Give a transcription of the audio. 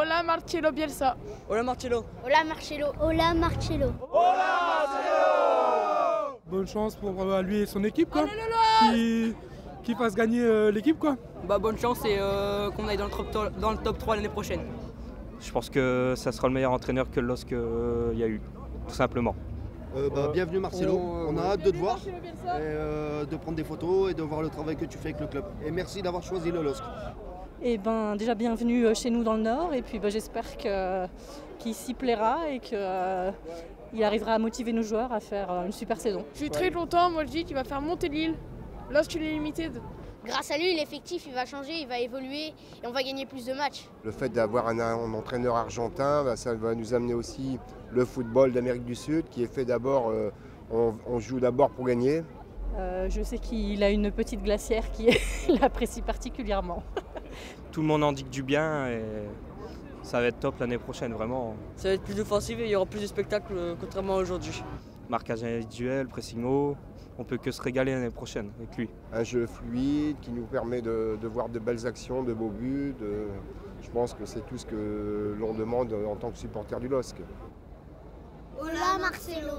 Hola Marcelo Bielsa. Hola Marcelo. Hola Marcelo. Hola Marcelo. Bonne chance pour euh, lui et son équipe quoi. Qui, qui fasse gagner euh, l'équipe quoi. Bah bonne chance et euh, qu'on aille dans le, top, dans le top 3 l'année prochaine. Je pense que ça sera le meilleur entraîneur que LOSC il y a eu, tout simplement. Euh, bah, bienvenue Marcelo, on a hâte de te voir, et, euh, de prendre des photos et de voir le travail que tu fais avec le club. Et merci d'avoir choisi le LOSC. Et ben déjà bienvenue euh, chez nous dans le Nord et puis ben, j'espère que, qu'il s'y plaira et qu'il arrivera à motiver nos joueurs à faire une super saison. Je suis très content, moi je dis qu'il va faire monter l'île. Lorsque est limited. Grâce à lui, l'effectif il va changer, il va évoluer et on va gagner plus de matchs. Le fait d'avoir un, un, entraîneur argentin, bah, ça va nous amener aussi le football d'Amérique du Sud qui est fait d'abord, euh, on, on, joue d'abord pour gagner. Euh, je sais qu'il a une petite glacière qui l'apprécie particulièrement. Tout le monde en dit que du bien et ça va être top l'année prochaine, vraiment. Ça va être plus offensif et il y aura plus de spectacles euh, contrairement à aujourd'hui. Marquage individuel, pressing haut, on peut que se régaler l'année prochaine avec lui. Un jeu fluide qui nous permet de, de voir de belles actions, de beaux buts. De, je pense que c'est tout ce que l'on demande en tant que supporter du LOSC. Hola Marcelo.